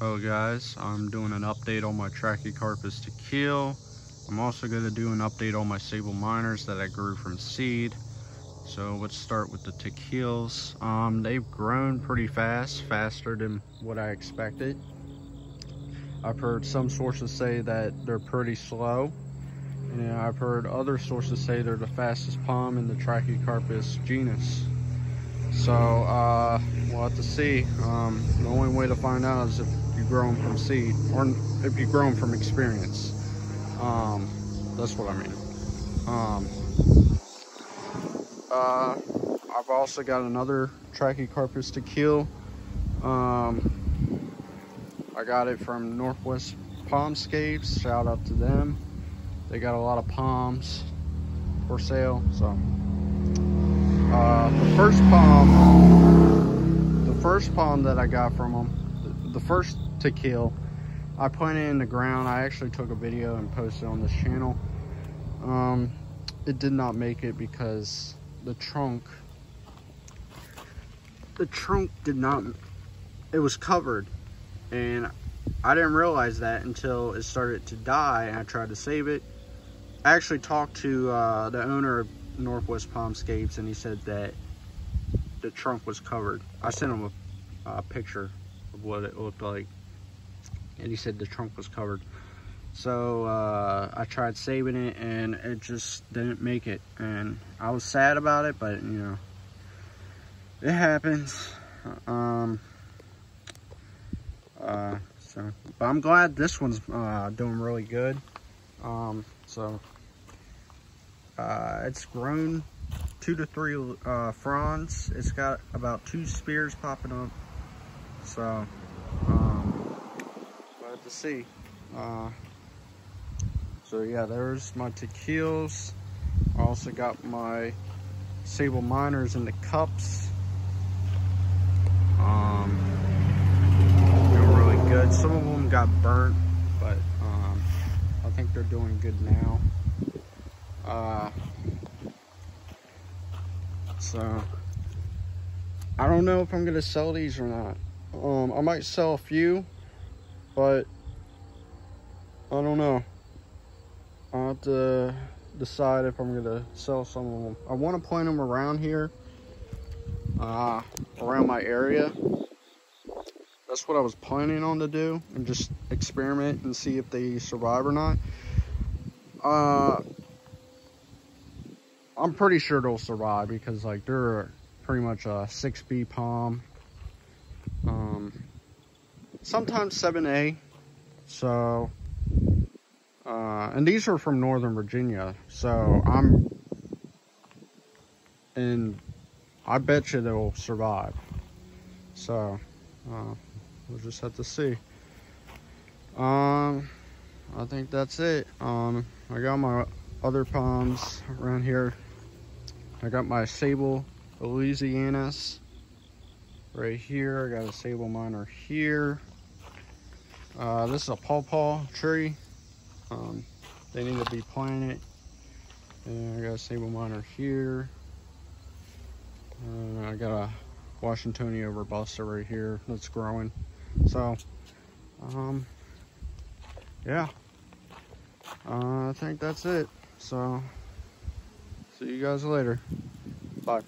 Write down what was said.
Oh guys, I'm doing an update on my Trachycarpus takil. I'm also going to do an update on my Sabal minors that I grew from seed. So let's start with the takils. Um, they've grown pretty fast, faster than what I expected. I've heard some sources say that they're pretty slow. And I've heard other sources say they're the fastest palm in the Trachycarpus genus. So uh, we'll have to see. Um, the only way to find out is if you grow them from seed or if you grow them from experience. Um, that's what I mean. Um, uh, I've also got another Trachycarpus takil. Um, I got it from Northwest Palmscapes. Shout out to them. They got a lot of palms for sale. So uh, the first palm, the first palm that I got from them, the, the first takil, I planted it in the ground. I actually took a video and posted on this channel. Um, it did not make it because the trunk, the trunk did not, it was covered. And I didn't realize that until it started to die and I tried to save it. I actually talked to uh, the owner of Northwest Palmscapes and he said that the trunk was covered. I sent him a, a picture of what it looked like and he said the trunk was covered. So uh, I tried saving it and it just didn't make it. And I was sad about it, but you know, it happens. Um, uh, so, but I'm glad this one's uh, doing really good. Um, so uh, it's grown two to three uh, fronds. It's got about two spears popping up. So, to see. Uh, so yeah, there's my takils. I also got my Sabal minors in the cups. Um, doing really good. Some of them got burnt, but um, I think they're doing good now. Uh, so I don't know if I'm gonna sell these or not. Um, I might sell a few, but I don't know. I'll have to decide if I'm gonna sell some of them. I want to plant them around here, uh, around my area. That's what I was planning on to do and just experiment and see if they survive or not. Uh, I'm pretty sure they'll survive because like they're pretty much a 6B palm. Sometimes 7A. So, uh, and these are from Northern Virginia. So I'm, and I bet you they'll survive. So, uh, we'll just have to see. Um, I think that's it. Um, I got my other palms around here I got my Sabal Louisianas right here. I got a Sabal Minor here. Uh, this is a pawpaw tree. Um, they need to be planted. And I got a Sabal Minor here. Uh, I got a Washingtonia robusta right here that's growing. So, um, yeah. Uh, I think that's it. So, See you guys later. Bye.